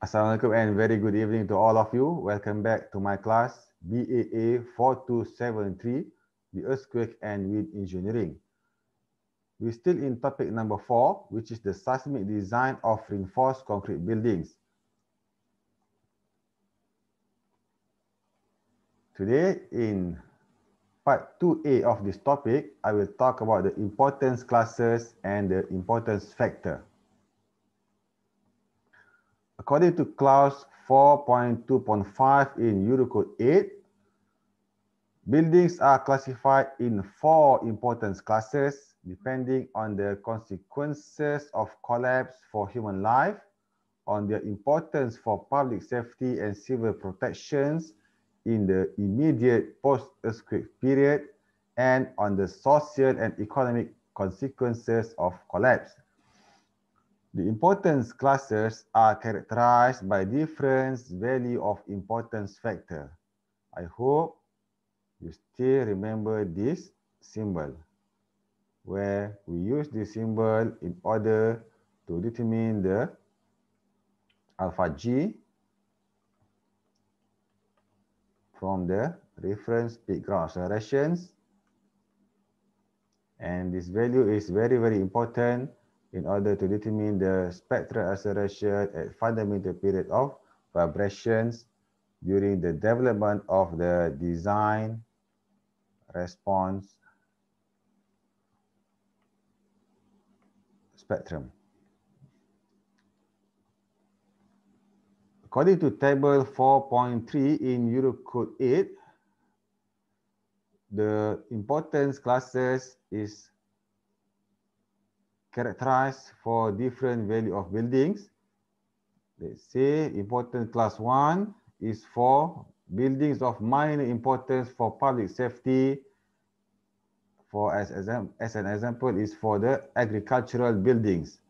Assalamualaikum and very good evening to all of you. Welcome back to my class BAA 4273, the earthquake and wind engineering. We're still in topic number four, which is the seismic design of reinforced concrete buildings. Today in part 2A of this topic, I will talk about the importance classes and the importance factor. According to clause 4.2.5 in Eurocode 8, buildings are classified in four importance classes depending on the consequences of collapse for human life, on their importance for public safety and civil protections in the immediate post-earthquake period, and on the social and economic consequences of collapse. The importance classes are characterized by different value of importance factor. I hope you still remember this symbol, where we use this symbol in order to determine the alpha G from the reference peak ground accelerations. And this value is very, very important in order to determine the spectral acceleration at fundamental period of vibrations during the development of the design response spectrum. According to table 4.3 in Eurocode 8, the importance classes is characterized for different value of buildings. Let's say important class one is for buildings of minor importance for public safety. For as, as, as an example is for the agricultural buildings.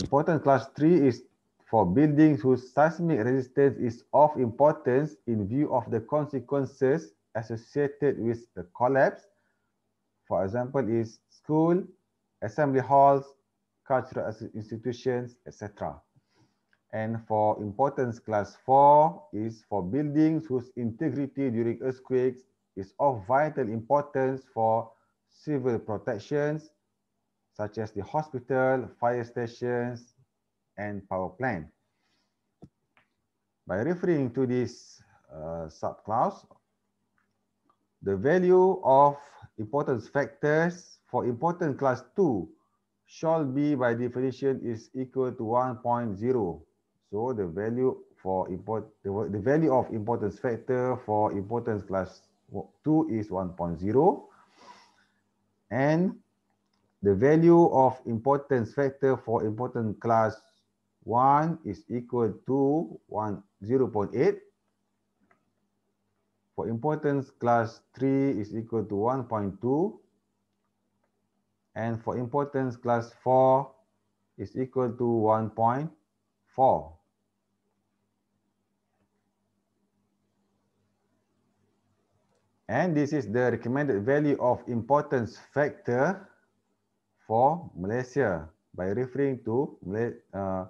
Important class three is for buildings whose seismic resistance is of importance in view of the consequences associated with the collapse. For example, is school, assembly halls, cultural institutions, etc. And for importance class four is for buildings whose integrity during earthquakes is of vital importance for civil protections, such as the hospital, fire stations, and power plant. By referring to this uh, subclass, the value of importance factors. For important class 2 shall be by definition is equal to 1.0. So the value for import the, the value of importance factor for importance class 2 is 1.0 and the value of importance factor for important class 1 is equal to 1 0.8 for importance class 3 is equal to 1.2 and for importance class 4 is equal to 1.4. And this is the recommended value of importance factor for Malaysia by referring to uh,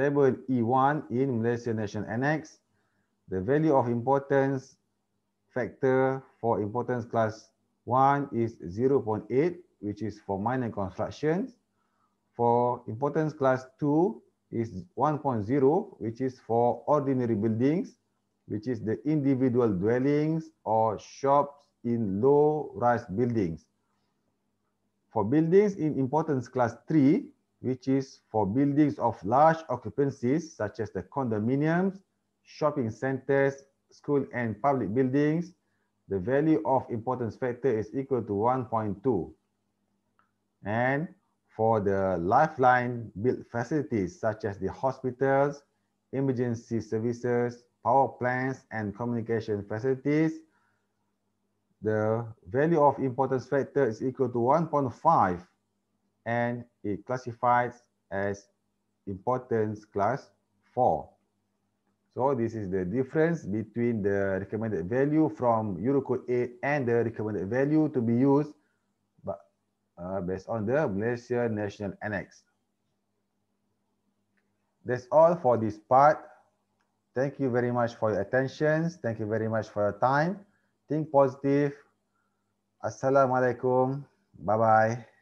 table E1 in Malaysia National Annex. The value of importance factor for importance class 1 is 0.8 which is for minor constructions. For importance class 2 is 1.0, which is for ordinary buildings, which is the individual dwellings or shops in low-rise buildings. For buildings in importance class 3, which is for buildings of large occupancies, such as the condominiums, shopping centers, school and public buildings, the value of importance factor is equal to 1.2. And for the lifeline built facilities such as the hospitals, emergency services, power plants, and communication facilities, the value of importance factor is equal to 1.5 and it classifies as importance class 4. So this is the difference between the recommended value from Eurocode 8 and the recommended value to be used uh, based on the Malaysia National Annex. that's all for this part. Thank you very much for your attention. Thank you very much for your time. Think positive. Assalamualaikum. Bye-bye.